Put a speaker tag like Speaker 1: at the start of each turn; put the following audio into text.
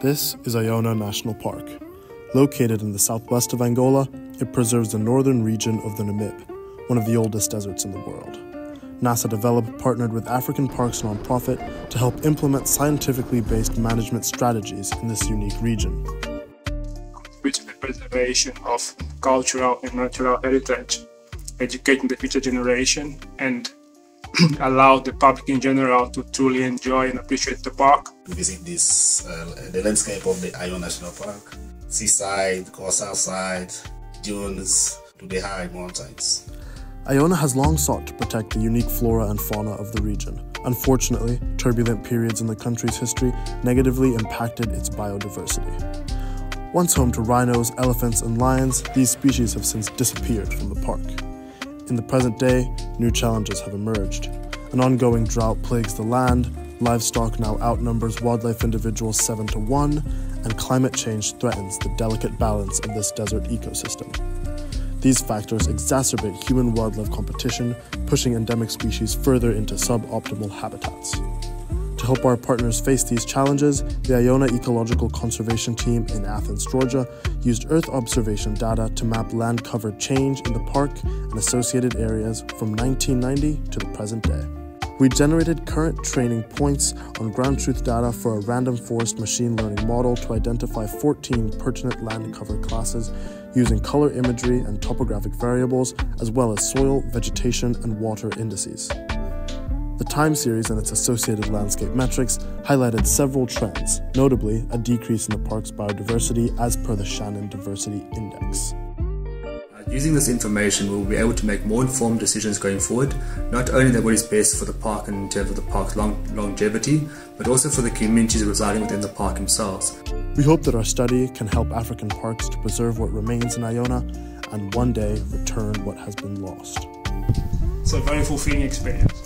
Speaker 1: This is Iona National Park. Located in the southwest of Angola, it preserves the northern region of the Namib, one of the oldest deserts in the world. NASA Develop partnered with African Parks nonprofit to help implement scientifically based management strategies in this unique region.
Speaker 2: Which the preservation of cultural and natural heritage, educating the future generation, and allow the public in general to truly enjoy and appreciate the park.
Speaker 3: To visit this, uh, the landscape of the Iona National Park, seaside, coastal side, dunes, to the high mountains.
Speaker 1: Iona has long sought to protect the unique flora and fauna of the region. Unfortunately, turbulent periods in the country's history negatively impacted its biodiversity. Once home to rhinos, elephants, and lions, these species have since disappeared from the park. In the present day, new challenges have emerged. An ongoing drought plagues the land, livestock now outnumbers wildlife individuals 7 to 1, and climate change threatens the delicate balance of this desert ecosystem. These factors exacerbate human wildlife competition, pushing endemic species further into suboptimal habitats. To help our partners face these challenges, the Iona Ecological Conservation Team in Athens, Georgia, used Earth observation data to map land cover change in the park and associated areas from 1990 to the present day. We generated current training points on ground truth data for a random forest machine learning model to identify 14 pertinent land cover classes using color imagery and topographic variables, as well as soil, vegetation, and water indices. The time series and its associated landscape metrics highlighted several trends, notably a decrease in the park's biodiversity as per the Shannon Diversity Index.
Speaker 4: Uh, using this information, we'll be able to make more informed decisions going forward, not only that what is best for the park and in terms of the park's long longevity, but also for the communities residing within the park themselves.
Speaker 1: We hope that our study can help African parks to preserve what remains in Iona and one day return what has been lost.
Speaker 2: It's a very fulfilling experience.